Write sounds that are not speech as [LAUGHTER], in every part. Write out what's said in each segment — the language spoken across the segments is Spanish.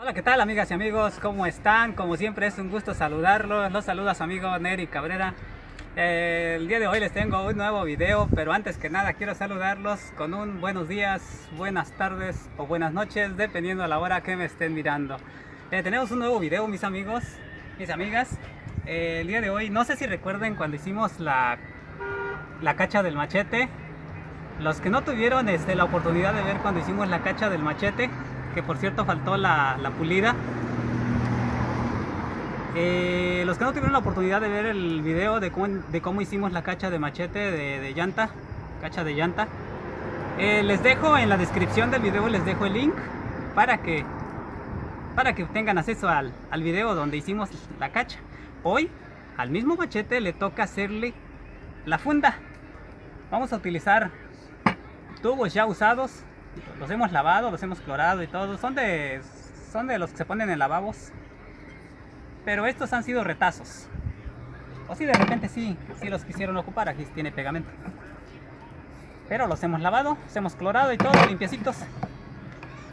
Hola, ¿qué tal amigas y amigos? ¿Cómo están? Como siempre es un gusto saludarlos. Los saluda su amigo Neri Cabrera. Eh, el día de hoy les tengo un nuevo video, pero antes que nada quiero saludarlos con un buenos días, buenas tardes o buenas noches, dependiendo a la hora que me estén mirando. Eh, tenemos un nuevo video, mis amigos, mis amigas. Eh, el día de hoy, no sé si recuerden cuando hicimos la, la cacha del machete. Los que no tuvieron este, la oportunidad de ver cuando hicimos la cacha del machete, por cierto faltó la, pulida. Eh, los que no tuvieron la oportunidad de ver el video de cómo, hicimos la cacha de machete de, de llanta, cacha de llanta, eh, les dejo en la descripción del video, les dejo el link para que, para que tengan acceso al, al video donde hicimos la cacha. Hoy al mismo machete le toca hacerle la funda. Vamos a utilizar tubos ya usados los hemos lavado, los hemos clorado y todo. Son de, son de los que se ponen en lavabos. Pero estos han sido retazos. O si de repente sí, sí los quisieron ocupar. Aquí tiene pegamento. Pero los hemos lavado, los hemos clorado y todo, limpiecitos.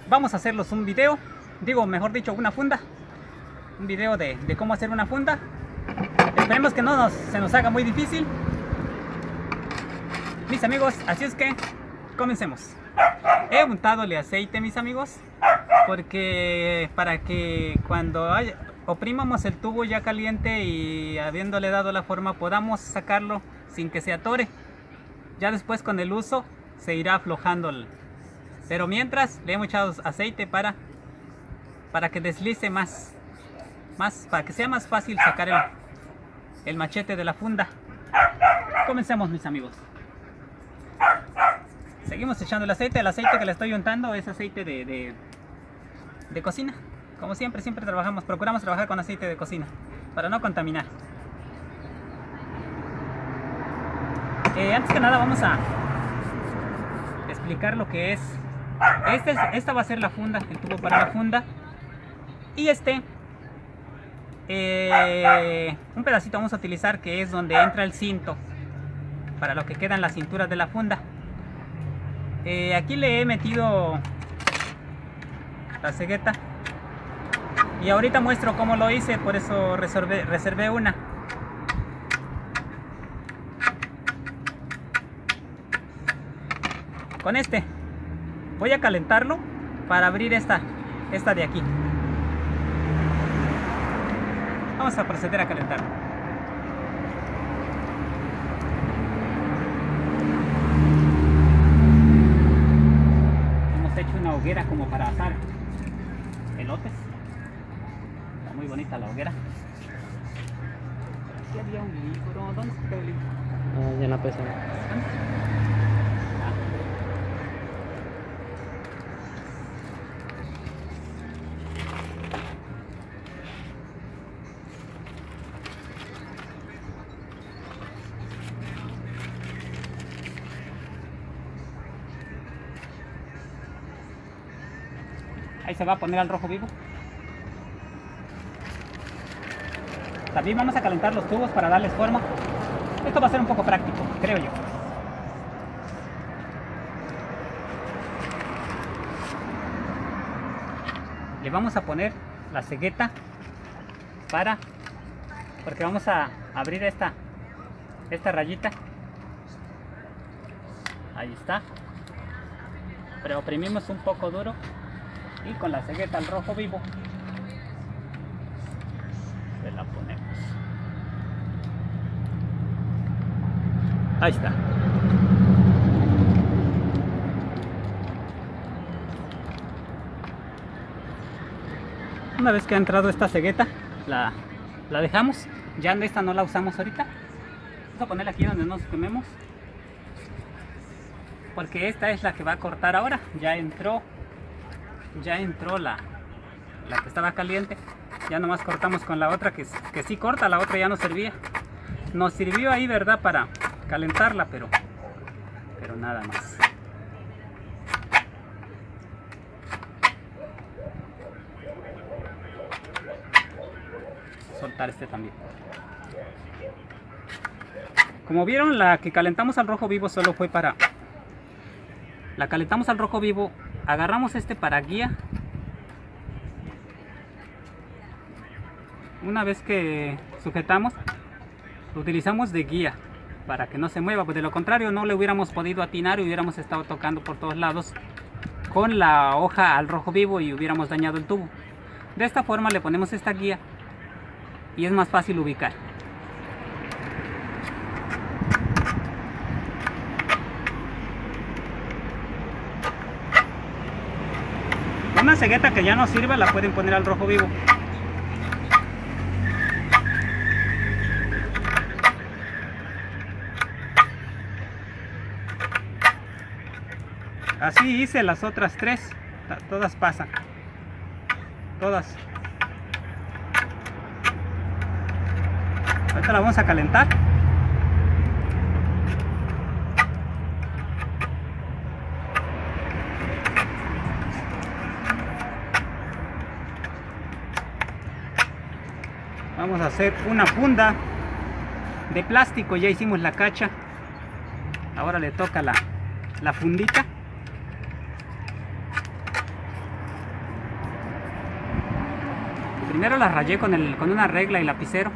Vamos a hacerlos un video. Digo, mejor dicho, una funda. Un video de, de cómo hacer una funda. Esperemos que no nos, se nos haga muy difícil. Mis amigos, así es que comencemos. He untadole aceite, mis amigos, porque para que cuando oprimamos el tubo ya caliente y habiéndole dado la forma podamos sacarlo sin que se atore. Ya después con el uso se irá aflojando. Pero mientras le hemos echado aceite para, para que deslice más, más, para que sea más fácil sacar el machete de la funda. Comencemos mis amigos. Seguimos echando el aceite. El aceite que le estoy untando es aceite de, de, cocina. Como siempre, siempre trabajamos, procuramos trabajar con aceite de cocina para no contaminar. Eh, antes que nada vamos a explicar lo que es. Este es. Esta va a ser la funda, el tubo para la funda. Y este, eh, un pedacito vamos a utilizar que es donde entra el cinto para lo que quedan las cinturas de la funda. Eh, aquí le he metido la cegueta y ahorita muestro cómo lo hice, por eso reservé, reservé una. Con este voy a calentarlo para abrir esta, esta de aquí. Vamos a proceder a calentarlo. Hoguera como para asar elotes. Está muy bonita la hoguera. Aquí había un libro. ¿Dónde está el libro? Ah, ya la pesa. Se va a poner al rojo vivo. También vamos a calentar los tubos para darles forma. Esto va a ser un poco práctico, creo yo. Le vamos a poner la cegueta para porque vamos a abrir esta esta rayita ahí está pero oprimimos un poco duro y con la cegueta al rojo vivo. Se la ponemos. Ahí está. Una vez que ha entrado esta cegueta la, la dejamos. Ya esta no la usamos ahorita. Vamos a ponerla aquí donde nos quememos porque esta es la que va a cortar ahora. Ya entró ya entró la, la que estaba caliente. Ya nomás cortamos con la otra que, que sí corta, la otra ya no servía. Nos sirvió ahí, ¿verdad? Para calentarla, pero, pero nada más. Soltar este también. Como vieron, la que calentamos al rojo vivo solo fue para... La calentamos al rojo vivo agarramos este para guía una vez que sujetamos lo utilizamos de guía para que no se mueva, pues de lo contrario no le hubiéramos podido atinar y hubiéramos estado tocando por todos lados con la hoja al rojo vivo y hubiéramos dañado el tubo. De esta forma le ponemos esta guía y es más fácil ubicar. Una cegueta que ya no sirve la pueden poner al rojo vivo. Así hice las otras tres. Todas pasan. Todas. Ahorita la vamos a calentar. Vamos a hacer una funda de plástico. Ya hicimos la cacha. Ahora le toca la, la fundita. Primero la rayé con, el, con una regla y lapicero.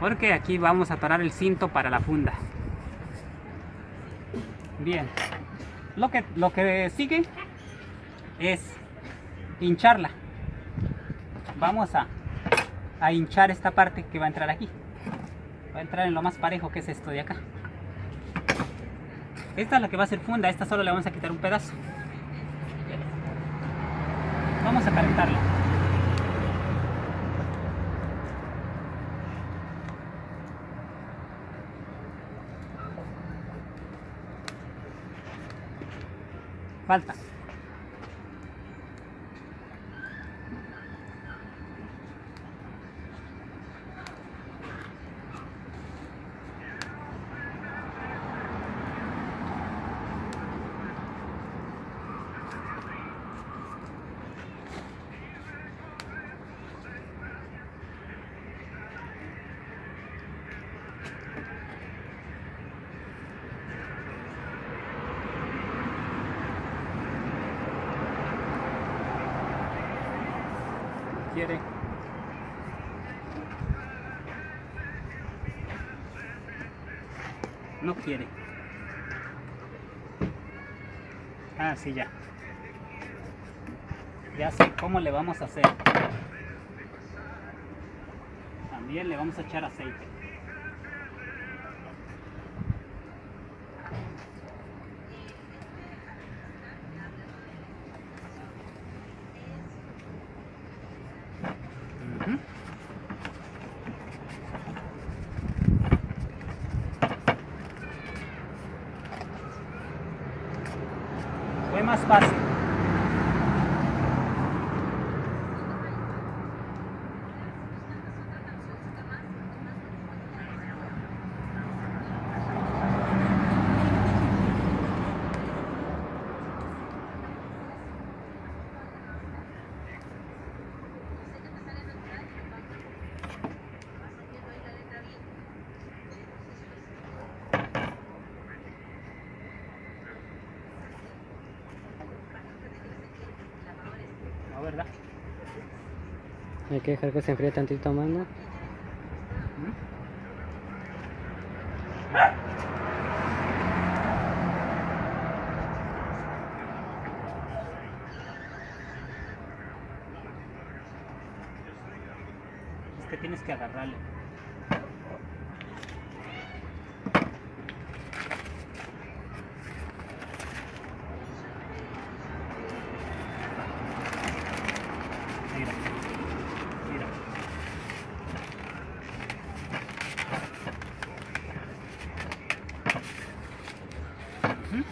Porque aquí vamos a atorar el cinto para la funda. Bien. Lo que, lo que sigue es hincharla. Vamos a, a hinchar esta parte que va a entrar aquí. Va a entrar en lo más parejo que es esto de acá. Esta es la que va a ser funda, esta solo le vamos a quitar un pedazo. Vamos a calentarla. Falta. quiere. No quiere. Ah, sí, ya. Ya sé cómo le vamos a hacer. También le vamos a echar aceite. Fue que dejar que se enfríe tantito más, ¿no? Es que tienes que agarrarle. Mira, mira. Ujú.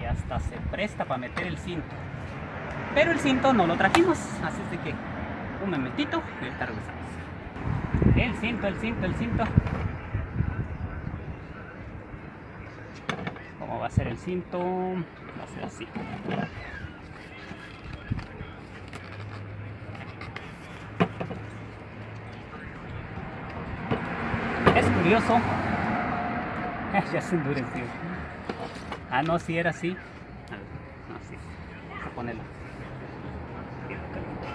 Y hasta se presta meter el cinto. Pero el cinto no lo trajimos, así es de que un momentito y ahorita regresamos. El cinto, el cinto, el cinto. ¿Cómo va a ser el cinto? Va a ser así. Es curioso. [LAUGHS] ya se endureció. Ah, no, si era así. No, sí. Vamos a ponerlo. bien caliente.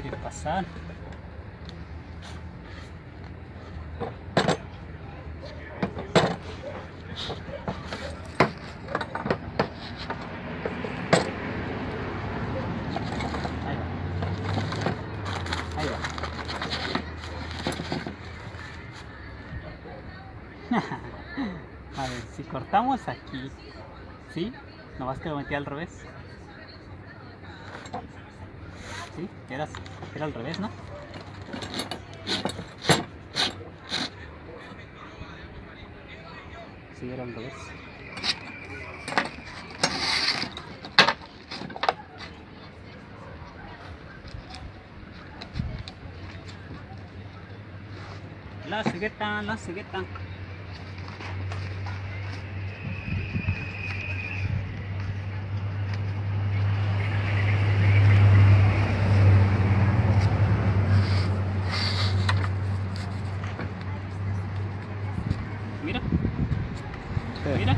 No [LAUGHS] A ver, si cortamos aquí, ¿sí? Nomás que lo metí al revés. Sí, era, era al revés, ¿no? Sí, era al revés. La cegueta, la cegueta. Mira, Sí. mira.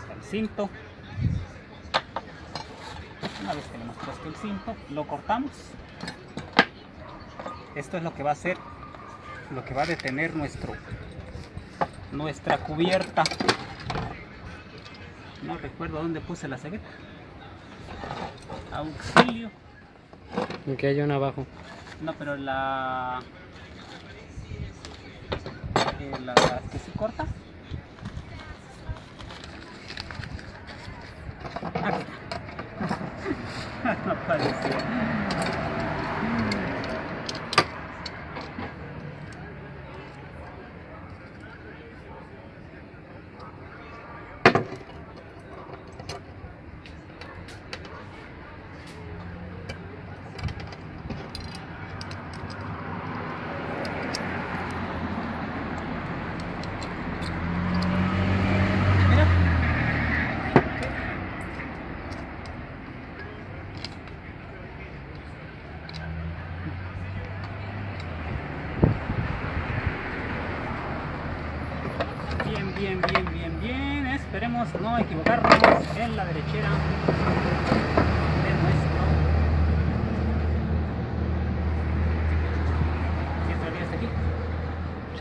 Está el cinto. Una vez que le hemos puesto el cinto, lo cortamos. Esto es lo que va a hacer, lo que va a detener nuestro, nuestra cubierta. No recuerdo dónde puse la cegueta. Auxilio. Aquí hay una abajo. No, pero la... eh, la que se corta. [LAUGHS] no parecía. Mira. Bien, bien, bien, bien, bien. Esperemos no equivocarnos en la derechera de nuestro. ¿Sí entraría hasta aquí?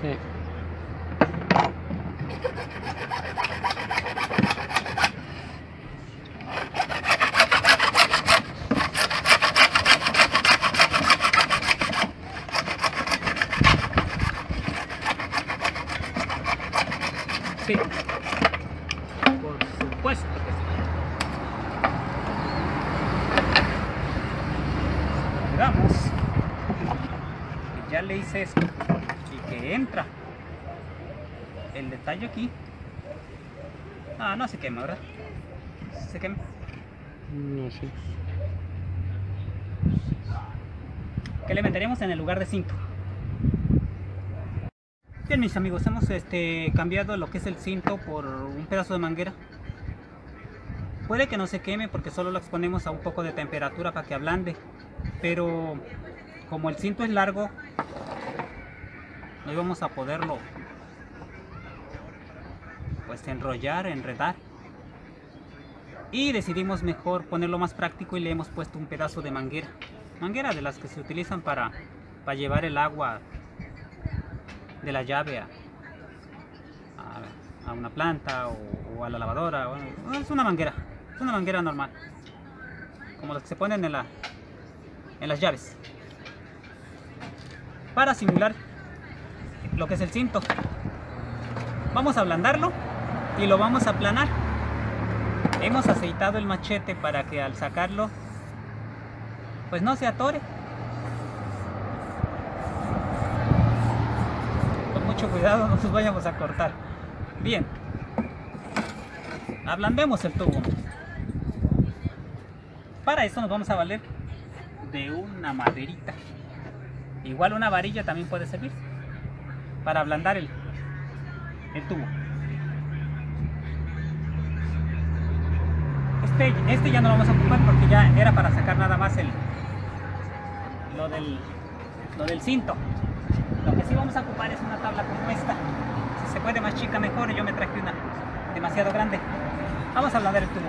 Sí. Sí. Por supuesto que sí. Digamos que ya le hice esto y que entra el detalle aquí. Ah, no se quema, ¿verdad? Se quema. Sé. que le meteremos en el lugar de cinto. Bien mis amigos, hemos este, cambiado lo que es el cinto por un pedazo de manguera. Puede que no se queme porque solo lo exponemos a un poco de temperatura para que ablande. Pero como el cinto es largo, no íbamos a poderlo pues enrollar, enredar. Y decidimos mejor ponerlo más práctico y le hemos puesto un pedazo de manguera. Manguera de las que se utilizan para, para llevar el agua de la llave a, a, una planta o, a la lavadora. es una manguera, es una manguera normal. Como las que se ponen en, la, en las llaves. Para simular lo que es el cinto. Vamos a ablandarlo y lo vamos a aplanar. Hemos aceitado el machete para que al sacarlo pues no se atore. Con mucho cuidado no nos vayamos a cortar. Bien. Ablandemos el tubo. Para esto nos vamos a valer de una maderita. Igual una varilla también puede servir para ablandar el, el tubo. Este, este ya no lo vamos a ocupar porque ya era para sacar nada más el lo del, lo del cinto. Lo que sí vamos a ocupar es una tabla como esta. Si se puede más chica mejor, yo me traje una demasiado grande. Vamos a ablandar el tubo.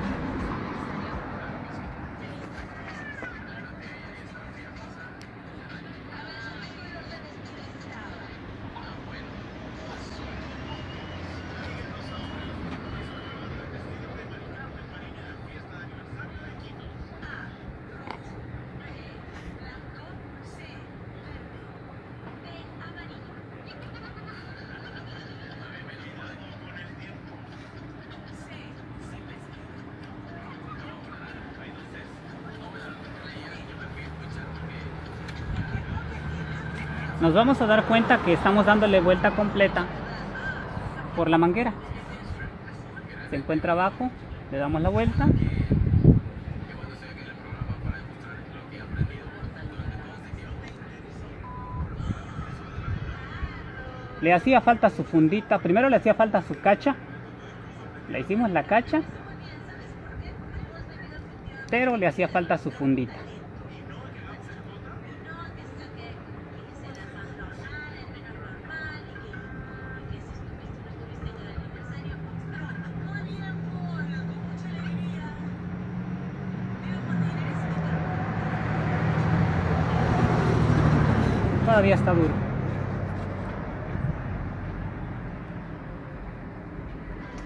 Nos vamos a dar cuenta que estamos dándole vuelta completa por la manguera. Se encuentra abajo, le damos la vuelta. Le hacía falta su fundita, primero le hacía falta su cacha. Le hicimos la cacha, pero le hacía falta su fundita. Todavía está duro.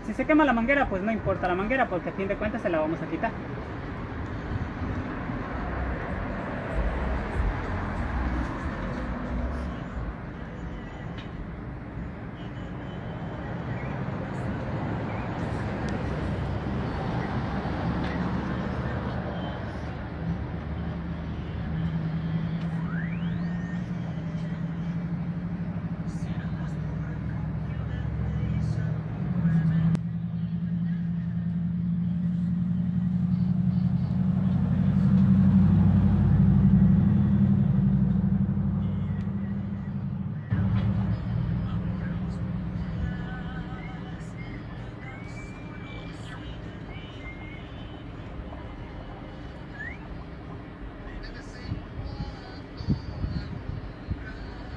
Si se quema la manguera, pues no importa la manguera, porque a fin de cuentas se la vamos a quitar.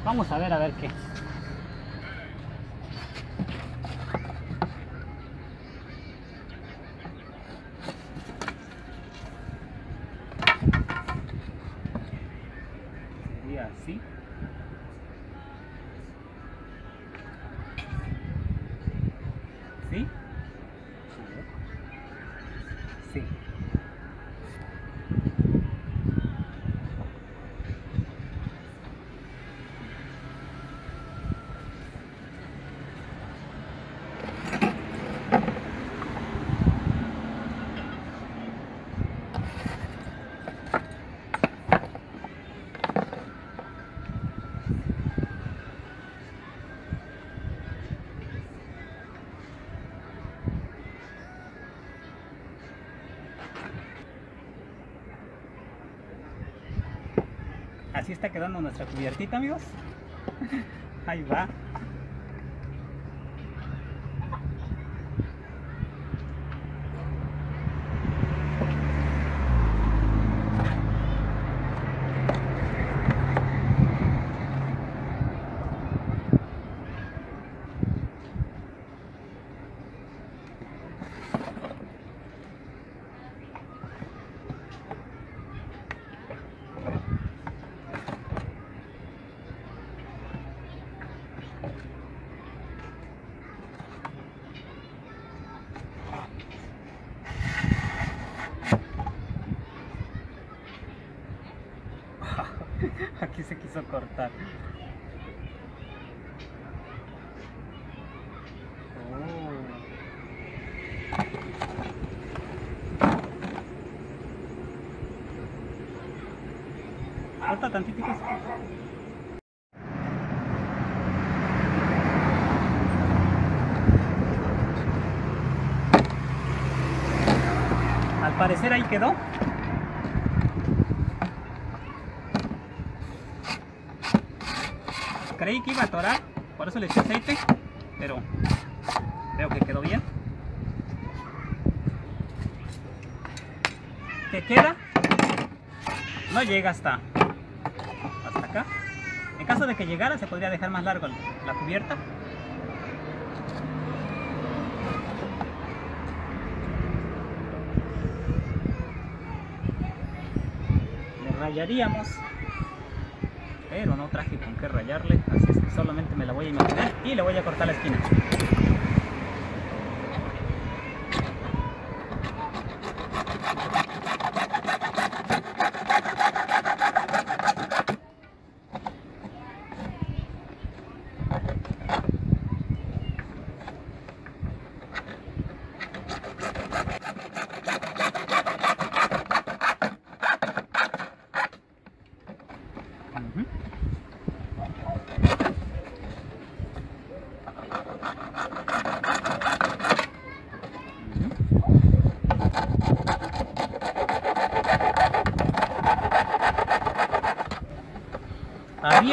Vamos a ver, a ver qué. Sería así. Así está quedando nuestra cubiertita, amigos. [LAUGHS] Ahí va. Aquí se quiso cortar. Oh. Corta. Al parecer ahí quedó. Creí que iba a atorar, por eso le eché aceite, pero veo que quedó bien. ¿Qué queda? No llega hasta, hasta acá. En caso de que llegara, se podría dejar más largo la cubierta. Le rayaríamos pero no traje con qué rayarle, así es que solamente me la voy a imaginar y le voy a cortar la esquina.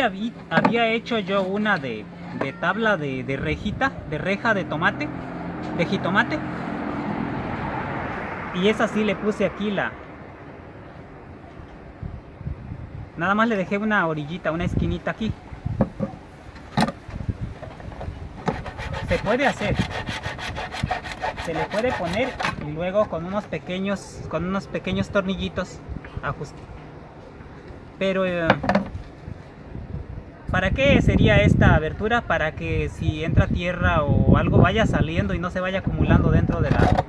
Había, hecho yo una de, tabla de, rejita, de reja de tomate, de jitomate. Y esa sí le puse aquí la... Nada más le dejé una orillita, una esquinita aquí. Se puede hacer. Se le puede poner y luego con unos pequeños, con unos pequeños tornillitos ajustar. Pero eh, ¿Para qué sería esta abertura? Para que si entra tierra o algo vaya saliendo y no se vaya acumulando dentro de la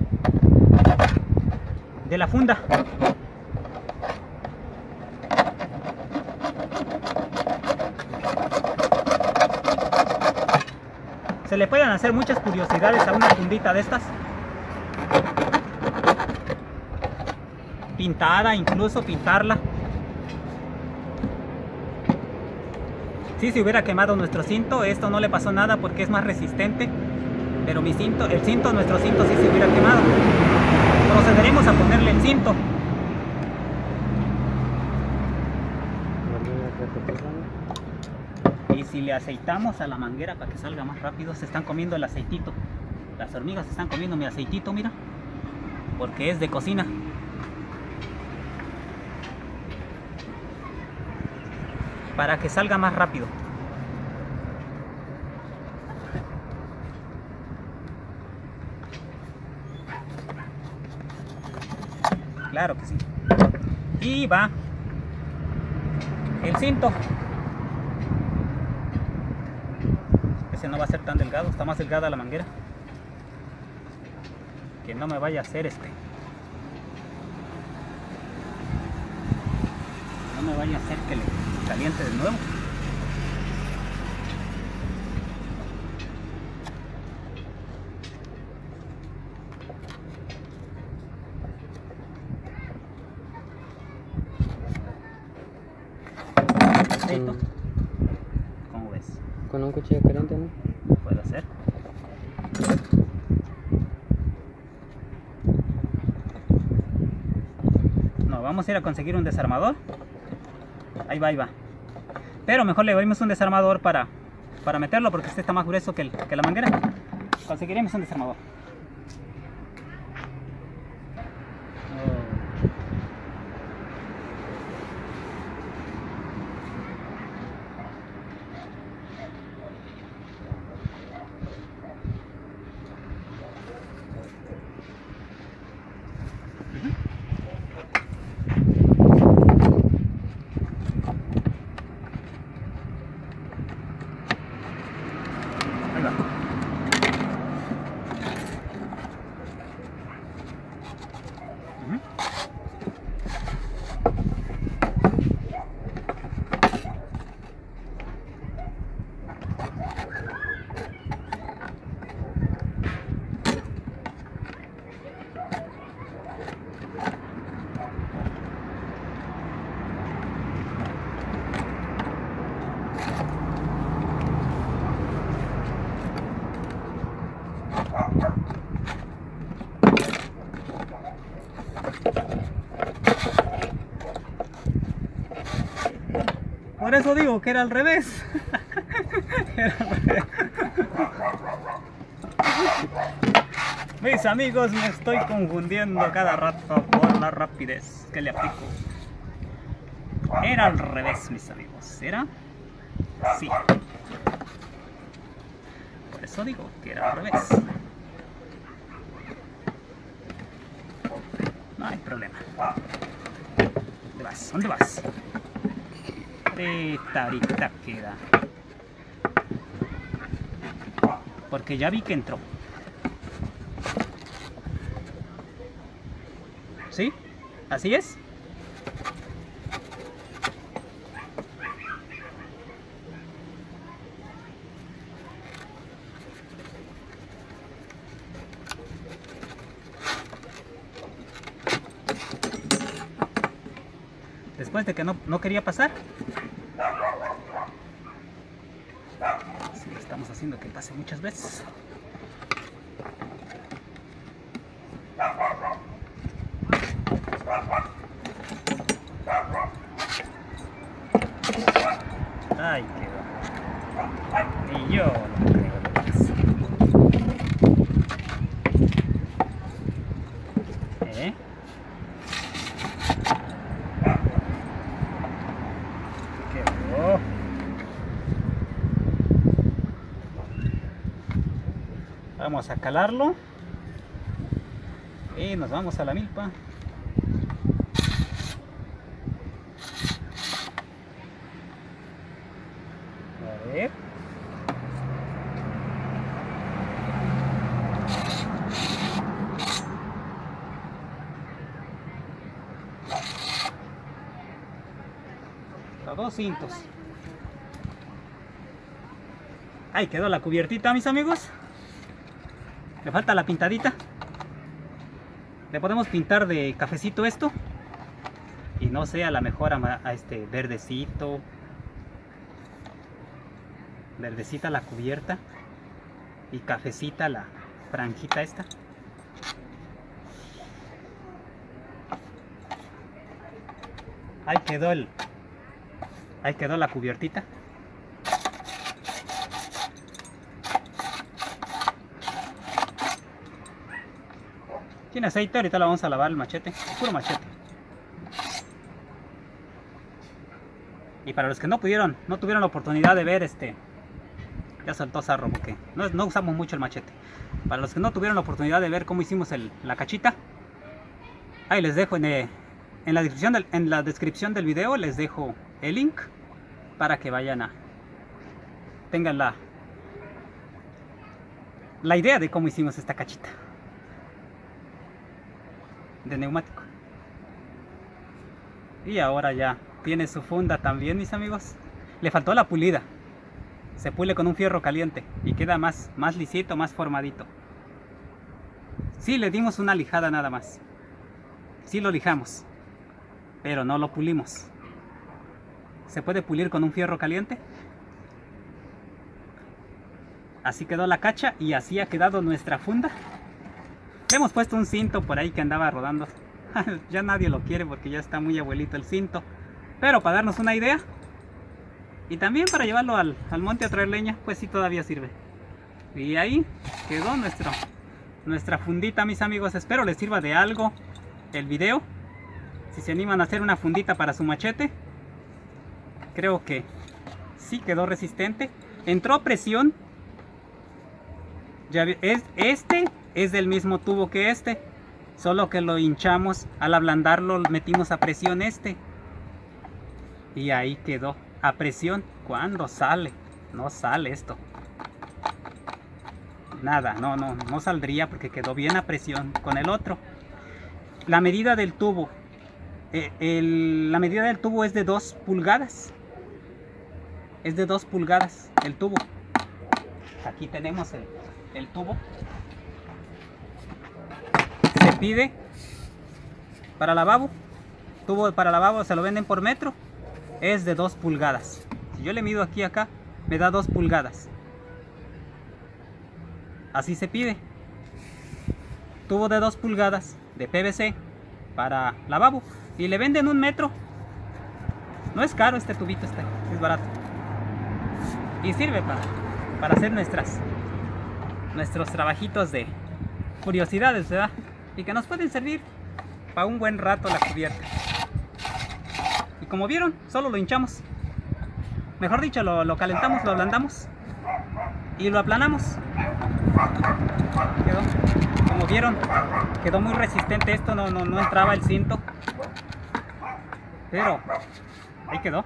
de la funda. Se le pueden hacer muchas curiosidades a una fundita de estas. Pintada, incluso pintarla. Si se hubiera quemado nuestro cinto, esto no le pasó nada porque es más resistente. Pero mi cinto, el cinto, nuestro cinto sí se hubiera quemado. Procederemos a ponerle el cinto. Y si le aceitamos a la manguera para que salga más rápido, se están comiendo el aceitito. Las hormigas están comiendo mi aceitito, mira. Porque es de cocina. Para que salga más rápido. Claro que sí. Y va el cinto. Ese no va a ser tan delgado, está más delgada la manguera. Que no me vaya a hacer este. No me vaya a hacer que le caliente de nuevo. ¿Cómo ves? Con un cuchillo caliente, ¿no? Puede ser. No, vamos a ir a conseguir un desarmador. Ahí va, ahí va. Pero mejor le abrimos un desarmador para, para meterlo porque este está más grueso que, que la manguera. Conseguiremos un desarmador. Por eso digo que [LAUGHS] era al revés. Mis amigos, me estoy confundiendo cada rato por la rapidez que le aplico. Era al revés, mis amigos. ¿Era? Sí. Por eso digo que era al revés. No hay problema. ¿Dónde vas? ¿Dónde vas? Ahorita, ahorita queda. Porque ya vi que entró. ¿Sí? ¿Así es? Después de que no, no quería pasar. Sí, estamos haciendo que pase muchas veces. Ay, qué va. Y yo no creo lo que pasa. ¿Eh? Quedó. A calarlo. Y nos vamos a la milpa. A dos cintos. Ahí quedó la cubiertita, mis amigos. Le falta la pintadita. Le podemos pintar de cafecito esto. Y no sé, a la mejor a, a este verdecito. Verdecita la cubierta. Y cafecita la franjita esta. Ahí quedó el. Ahí quedó la cubiertita. Tiene aceite, ahorita la vamos a lavar el machete, puro machete. Y para los que no pudieron, no tuvieron la oportunidad de ver este, ya saltó sarro porque no, usamos mucho el machete. Para los que no tuvieron la oportunidad de ver cómo hicimos la cachita, ahí les dejo en, eh, en, la descripción del, en la descripción del video, les dejo el link para que vayan a, tengan la, la idea de cómo hicimos esta cachita de neumático. Y ahora ya tiene su funda también, mis amigos. Le faltó la pulida. Se pule con un fierro caliente y queda más, más lisito, más formadito. Sí, le dimos una lijada nada más. Sí lo lijamos, pero no lo pulimos. ¿Se puede pulir con un fierro caliente? Así quedó la cacha y así ha quedado nuestra funda. Le hemos puesto un cinto por ahí que andaba rodando. [LAUGHS] ya nadie lo quiere porque ya está muy abuelito el cinto. Pero para darnos una idea. Y también para llevarlo al, al monte a traer leña, pues sí todavía sirve. Y ahí quedó nuestro, nuestra fundita, mis amigos. Espero les sirva de algo el video. Si se animan a hacer una fundita para su machete. Creo que sí quedó resistente. Entró presión. Ya es este es del mismo tubo que este, solo que lo hinchamos, al ablandarlo metimos a presión este. Y ahí quedó, a presión, cuando sale, no sale esto. nada, no, no, no saldría porque quedó bien a presión con el otro. La medida del tubo, eh, la medida del tubo es de 2 pulgadas. Es de 2 pulgadas el tubo. Aquí tenemos el tubo. Pide para lavabo. Tubo para lavabo se lo venden por metro. Es de 2 pulgadas. Si yo le mido aquí acá, me da 2 pulgadas. Así se pide. Tubo de 2 pulgadas de PVC para lavabo. Y le venden un metro. No es caro este tubito, este, es barato. Y sirve para, para hacer nuestras, nuestros trabajitos de curiosidades, ¿verdad? Y que nos pueden servir para un buen rato la cubierta. Y como vieron, solo lo hinchamos. Mejor dicho, lo, lo calentamos, lo ablandamos y lo aplanamos. Quedó, como vieron, quedó muy resistente esto, no, no, no entraba el cinto. Pero ahí quedó.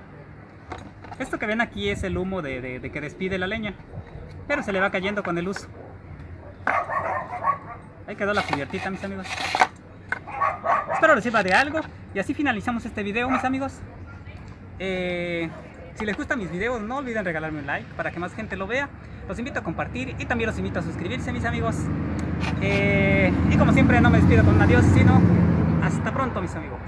Esto que ven aquí es el humo de, de- de que despide la leña, pero se le va cayendo con el uso. Ahí quedó la cubiertita, mis amigos. Espero les sirva de algo y así finalizamos este video, mis amigos. Eh, si les gustan mis videos, no olviden regalarme un like para que más gente lo vea. Los invito a compartir y también los invito a suscribirse, mis amigos. Eh, y como siempre, no me despido con un adiós, sino hasta pronto, mis amigos.